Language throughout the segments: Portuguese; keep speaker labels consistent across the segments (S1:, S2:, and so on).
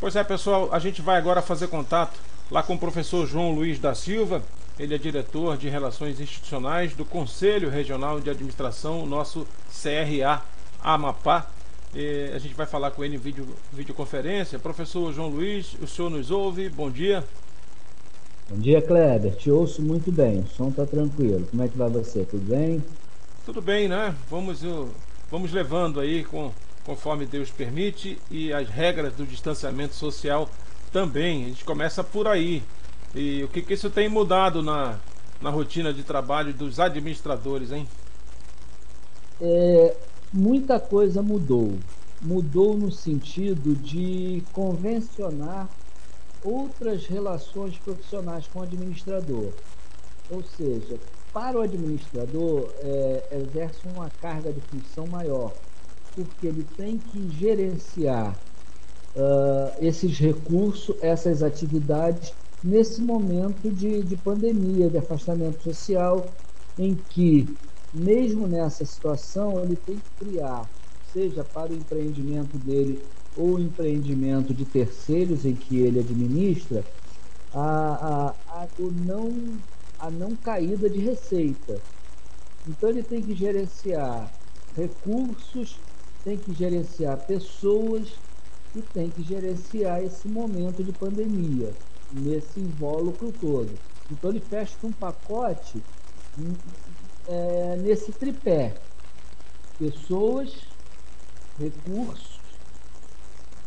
S1: Pois é, pessoal, a gente vai agora fazer contato lá com o professor João Luiz da Silva. Ele é diretor de Relações Institucionais do Conselho Regional de Administração, nosso CRA Amapá. E a gente vai falar com ele em vídeo, videoconferência. Professor João Luiz, o senhor nos ouve? Bom dia.
S2: Bom dia, Kleber. Te ouço muito bem. O som está tranquilo. Como é que vai você? Tudo bem?
S1: Tudo bem, né? Vamos, vamos levando aí com conforme Deus permite, e as regras do distanciamento social também. A gente começa por aí. E o que, que isso tem mudado na, na rotina de trabalho dos administradores, hein?
S2: É, muita coisa mudou. Mudou no sentido de convencionar outras relações profissionais com o administrador. Ou seja, para o administrador, é, exerce uma carga de função maior porque ele tem que gerenciar uh, esses recursos, essas atividades, nesse momento de, de pandemia, de afastamento social, em que, mesmo nessa situação, ele tem que criar, seja para o empreendimento dele ou empreendimento de terceiros em que ele administra, a, a, a, o não, a não caída de receita. Então ele tem que gerenciar recursos tem que gerenciar pessoas e tem que gerenciar esse momento de pandemia, nesse invólucro todo. Então ele fecha um pacote hum, é, nesse tripé: pessoas, recursos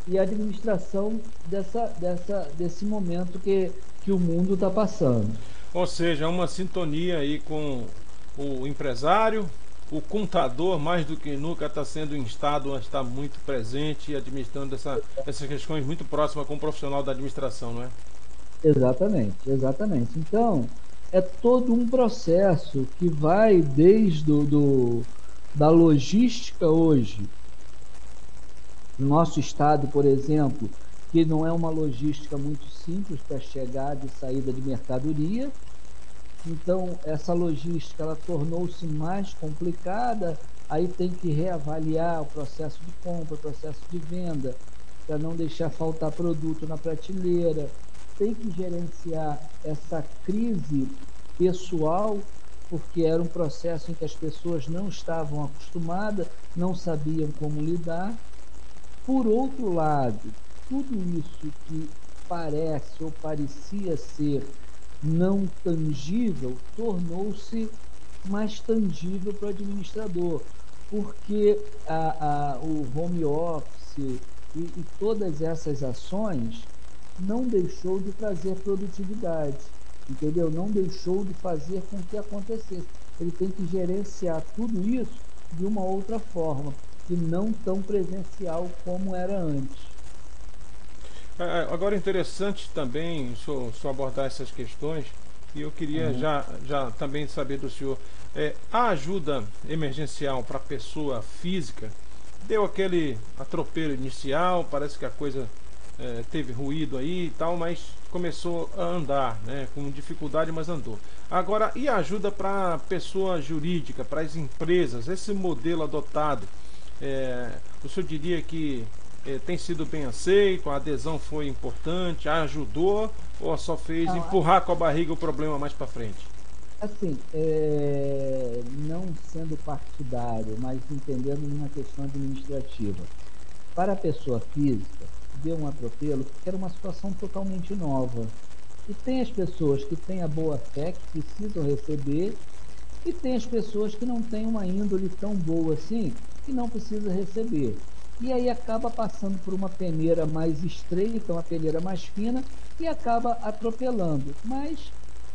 S2: e administração dessa, dessa, desse momento que, que o mundo está passando.
S1: Ou seja, uma sintonia aí com o empresário, o contador, mais do que nunca, está sendo instado a estar muito presente e administrando essa, essas questões muito próximas com o profissional da administração, não é?
S2: Exatamente, exatamente. Então, é todo um processo que vai desde do, do da logística hoje. No nosso estado, por exemplo, que não é uma logística muito simples para chegada e saída de mercadoria, então, essa logística ela tornou-se mais complicada, aí tem que reavaliar o processo de compra, o processo de venda, para não deixar faltar produto na prateleira. Tem que gerenciar essa crise pessoal, porque era um processo em que as pessoas não estavam acostumadas, não sabiam como lidar. Por outro lado, tudo isso que parece ou parecia ser não tangível tornou-se mais tangível para o administrador, porque a, a, o home office e, e todas essas ações não deixou de trazer produtividade, entendeu? Não deixou de fazer com que acontecesse. Ele tem que gerenciar tudo isso de uma outra forma, e não tão presencial como era antes.
S1: É, é, agora interessante também o senhor, abordar essas questões e eu queria uhum. já, já também saber do senhor é, a ajuda emergencial para a pessoa física deu aquele atropelo inicial, parece que a coisa é, teve ruído aí e tal, mas começou a andar, né, com dificuldade, mas andou. Agora, e a ajuda para a pessoa jurídica, para as empresas, esse modelo adotado, é, o senhor diria que é, tem sido bem aceito, a adesão foi importante, ajudou ou só fez empurrar com a barriga o problema mais para frente?
S2: Assim, é, não sendo partidário, mas entendendo uma questão administrativa. Para a pessoa física, deu um atropelo porque era uma situação totalmente nova. E tem as pessoas que têm a boa fé, que precisam receber, e tem as pessoas que não têm uma índole tão boa assim, que não precisam receber e aí acaba passando por uma peneira mais estreita, uma peneira mais fina e acaba atropelando. Mas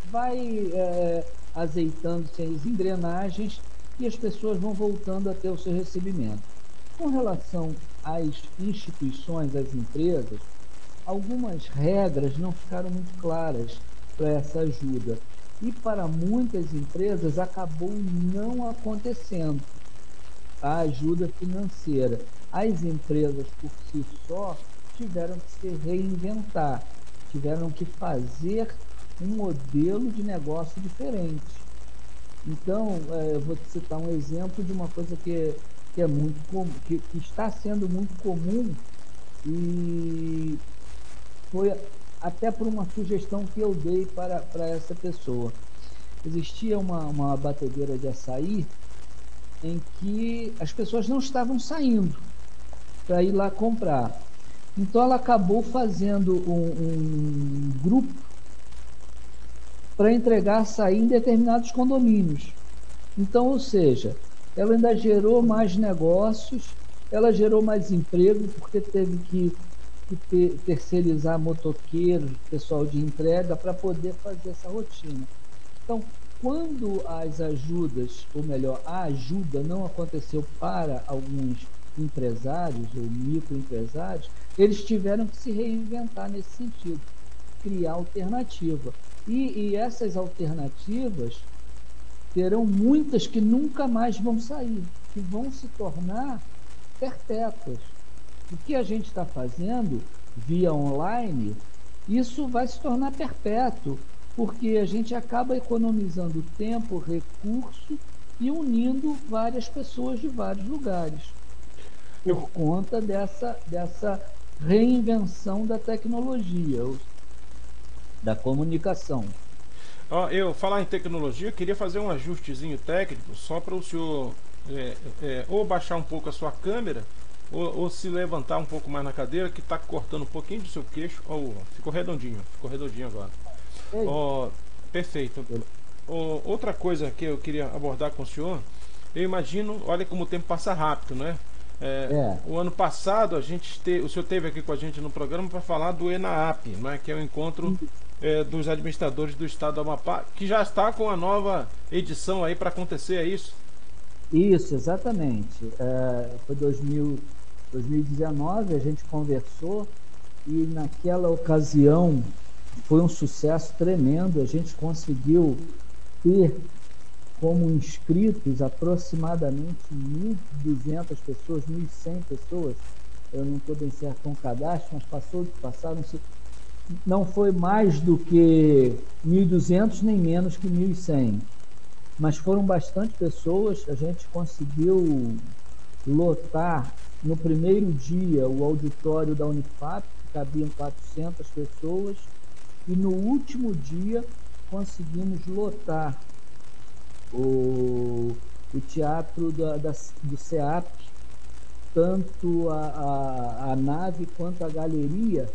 S2: vai é, azeitando-se as engrenagens e as pessoas vão voltando a ter o seu recebimento. Com relação às instituições, às empresas, algumas regras não ficaram muito claras para essa ajuda. E para muitas empresas acabou não acontecendo a ajuda financeira as empresas por si só tiveram que se reinventar, tiveram que fazer um modelo de negócio diferente. Então, é, eu vou te citar um exemplo de uma coisa que, que é muito que, que está sendo muito comum e foi até por uma sugestão que eu dei para, para essa pessoa. Existia uma, uma batedeira de açaí em que as pessoas não estavam saindo para ir lá comprar. Então ela acabou fazendo um, um grupo para entregar açaí em determinados condomínios. Então, ou seja, ela ainda gerou mais negócios, ela gerou mais emprego, porque teve que, que ter, terceirizar motoqueiros, pessoal de entrega, para poder fazer essa rotina. Então, quando as ajudas, ou melhor, a ajuda não aconteceu para alguns empresários ou microempresários, eles tiveram que se reinventar nesse sentido, criar alternativa. E, e essas alternativas terão muitas que nunca mais vão sair, que vão se tornar perpétuas. O que a gente está fazendo via online, isso vai se tornar perpétuo porque a gente acaba economizando tempo, recurso e unindo várias pessoas de vários lugares por conta dessa, dessa reinvenção da tecnologia, da comunicação.
S1: Oh, eu falar em tecnologia, eu queria fazer um ajustezinho técnico só para o senhor é, é, ou baixar um pouco a sua câmera ou, ou, se levantar um pouco mais na cadeira que está cortando um pouquinho do seu queixo. Oh, ficou redondinho, ficou redondinho agora. Oh, perfeito. Outra coisa que eu queria abordar com o senhor, eu imagino, olha como o tempo passa rápido, né? É, é. O ano passado a gente te, o senhor teve aqui com a gente no programa para falar do ENAAP, né, que é o encontro é, dos administradores do Estado do Amapá, que já está com a nova edição aí para acontecer, é isso?
S2: Isso, exatamente. É, foi 2000, 2019, a gente conversou e naquela ocasião foi um sucesso tremendo. A gente conseguiu ter como inscritos aproximadamente 1.200 pessoas, 1.100 pessoas. Eu não estou bem certo com o cadastro, mas passou, passaram-se. Não foi mais do que 1.200 nem menos que 1.100. Mas foram bastante pessoas. A gente conseguiu lotar no primeiro dia o auditório da Unifap, que cabiam 400 pessoas e no último dia conseguimos lotar o, o teatro da, da, do SEAP, tanto a, a, a nave quanto a galeria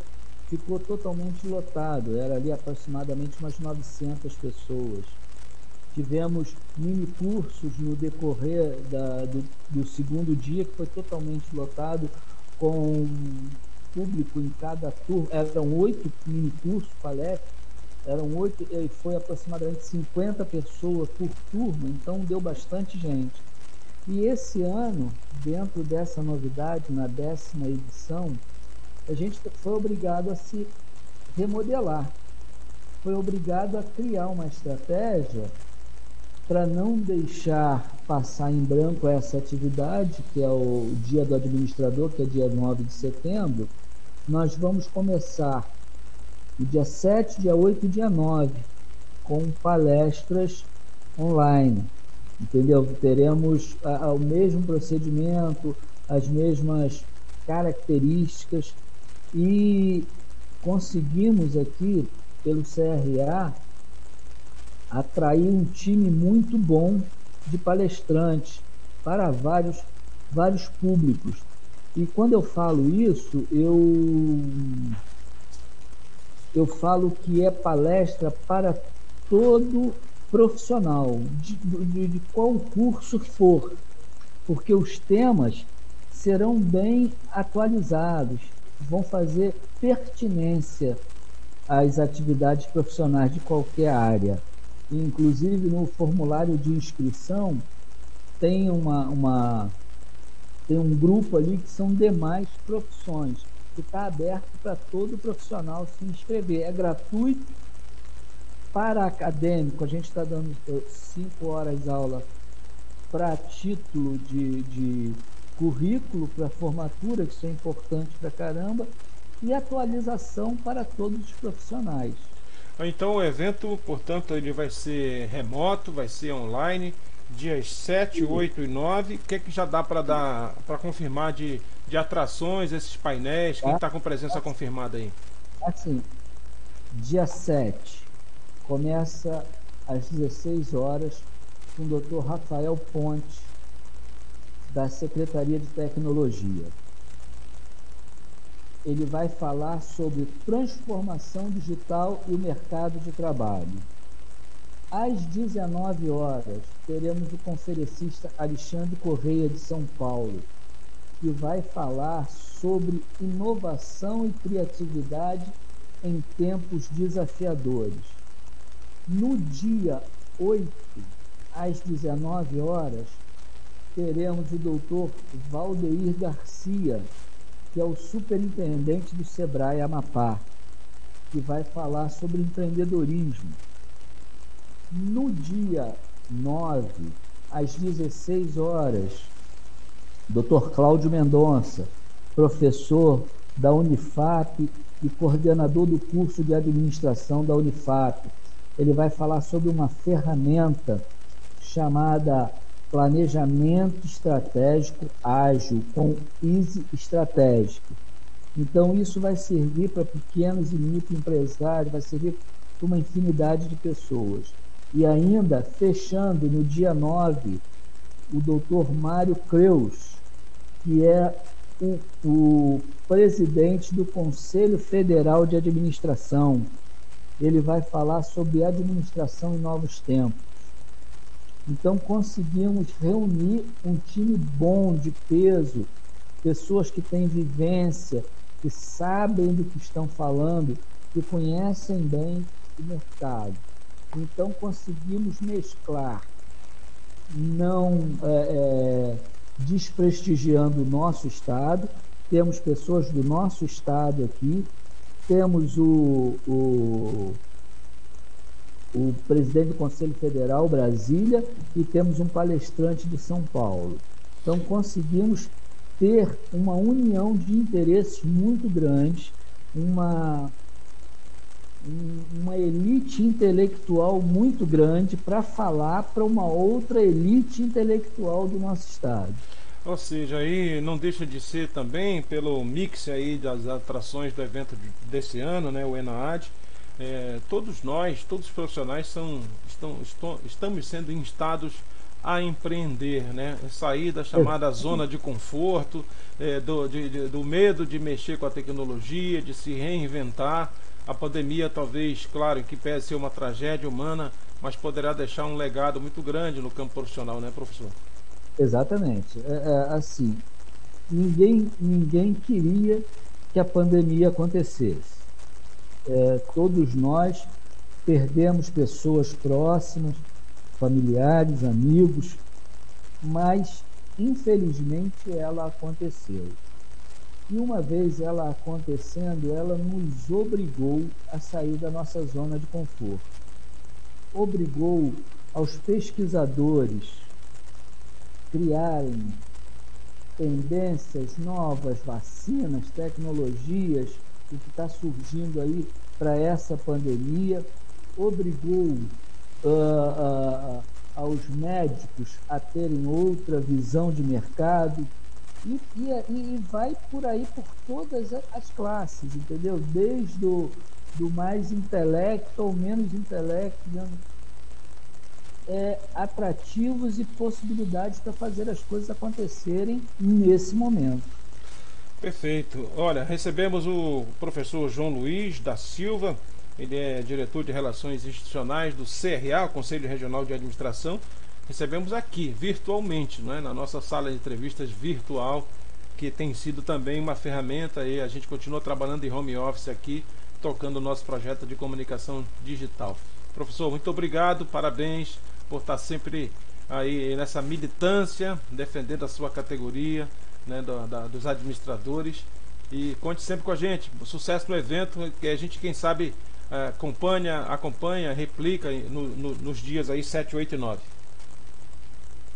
S2: ficou totalmente lotado, era ali aproximadamente umas 900 pessoas. Tivemos mini cursos no decorrer da, do, do segundo dia, que foi totalmente lotado, com público em cada turma, eram oito mini cursos, palestras, eram oito, e foi aproximadamente 50 pessoas por turma, então deu bastante gente. E esse ano, dentro dessa novidade, na décima edição, a gente foi obrigado a se remodelar, foi obrigado a criar uma estratégia para não deixar passar em branco essa atividade, que é o Dia do Administrador, que é dia 9 de setembro, nós vamos começar no dia 7, dia 8 e dia 9 com palestras online. Entendeu? Teremos a, a, o mesmo procedimento, as mesmas características e conseguimos aqui, pelo CRA, atrair um time muito bom de palestrantes para vários, vários públicos. E quando eu falo isso, eu eu falo que é palestra para todo profissional, de, de, de, qual curso for, porque os temas serão bem atualizados, vão fazer pertinência às atividades profissionais de qualquer área. Inclusive no formulário de inscrição tem uma, uma tem um grupo ali que são demais profissões, está aberto para todo profissional se inscrever. É gratuito para acadêmico, a gente está dando cinco horas aula para título de, de currículo, para formatura, que isso é importante para caramba, e atualização para todos os profissionais.
S1: Então o evento, portanto, ele vai ser remoto, vai ser online dias 7, 8 e 9. O que, é que já dá para dar para confirmar de, de atrações, esses painéis? Quem está com presença confirmada aí?
S2: Assim, dia 7, começa às 16 horas com o Dr. Rafael Ponte, da Secretaria de Tecnologia. Ele vai falar sobre transformação digital e o mercado de trabalho. Às 19 horas, teremos o conferencista Alexandre Correia de São Paulo, que vai falar sobre inovação e criatividade em tempos desafiadores. No dia 8, às 19 horas, teremos o doutor Valdeir Garcia, que é o superintendente do Sebrae Amapá, que vai falar sobre empreendedorismo. No dia 9, às 16 horas, Dr. Cláudio Mendonça, professor da Unifap e coordenador do curso de administração da Unifap. Ele vai falar sobre uma ferramenta chamada Planejamento Estratégico Ágil com Easy Estratégico. Então, isso vai servir para pequenos e microempresários, vai servir para uma infinidade de pessoas. E ainda, fechando no dia 9, o doutor Mário Creus, que é o, o presidente do Conselho Federal de Administração. Ele vai falar sobre administração em novos tempos. Então conseguimos reunir um time bom de peso, pessoas que têm vivência, que sabem do que estão falando, que conhecem bem o mercado. Então conseguimos mesclar, não é, é, desprestigiando o nosso estado, temos pessoas do nosso estado aqui, temos o, o o presidente do Conselho Federal Brasília e temos um palestrante de São Paulo. Então conseguimos ter uma união de interesses muito grande, uma uma elite intelectual muito grande para falar para uma outra elite intelectual do nosso estado.
S1: Ou seja, aí não deixa de ser também pelo mix aí das atrações do evento desse ano, né, o ENAAD, é, todos nós, todos os profissionais são, estão, estão, estamos sendo instados a empreender, né? sair da chamada zona de conforto, é, do, de, de, do medo de mexer com a tecnologia, de se reinventar. A pandemia, talvez, claro, que pese ser uma tragédia humana, mas poderá deixar um legado muito grande no campo profissional, né, professor?
S2: Exatamente. É, é, assim, ninguém, ninguém queria que a pandemia acontecesse é, todos nós perdemos pessoas próximas, familiares, amigos, mas infelizmente ela aconteceu. E uma vez ela acontecendo, ela nos obrigou a sair da nossa zona de conforto. Obrigou aos pesquisadores criarem tendências novas, vacinas, tecnologias o que está surgindo aí para essa pandemia, obrigou uh, uh, aos médicos a terem outra visão de mercado e, e, e, vai por aí por todas as classes, entendeu? Desde o do mais intelecto ao menos intelecto, né? é, atrativos e possibilidades para fazer as coisas acontecerem nesse momento.
S1: Perfeito. Olha, recebemos o professor João Luiz da Silva, ele é diretor de Relações Institucionais do CRA, Conselho Regional de Administração. Recebemos aqui, virtualmente, né, na nossa sala de entrevistas virtual, que tem sido também uma ferramenta e a gente continua trabalhando em home office aqui, tocando o nosso projeto de comunicação digital. Professor, muito obrigado, parabéns por estar sempre aí nessa militância, defendendo a sua categoria, né, do, da, dos administradores. E conte sempre com a gente. Sucesso no evento, que a gente, quem sabe, é, acompanha, acompanha, replica no, no, nos dias aí 7, 8 e 9.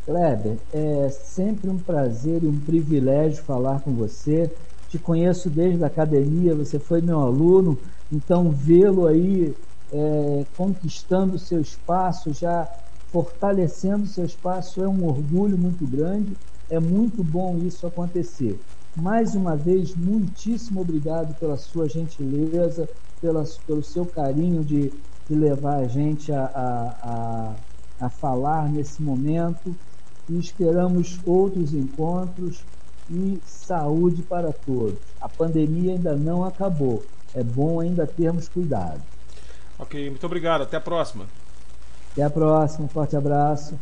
S2: Kleber, é sempre um prazer e um privilégio falar com você. Te conheço desde a academia, você foi meu aluno, então vê-lo aí é, conquistando seu espaço, já fortalecendo seu espaço, é um orgulho muito grande é muito bom isso acontecer. Mais uma vez, muitíssimo obrigado pela sua gentileza, pela, pelo seu carinho de, de levar a gente a, a, a, a falar nesse momento e esperamos outros encontros e saúde para todos. A pandemia ainda não acabou. É bom ainda termos cuidado.
S1: Ok, muito obrigado. Até a próxima.
S2: Até a próxima. Forte abraço.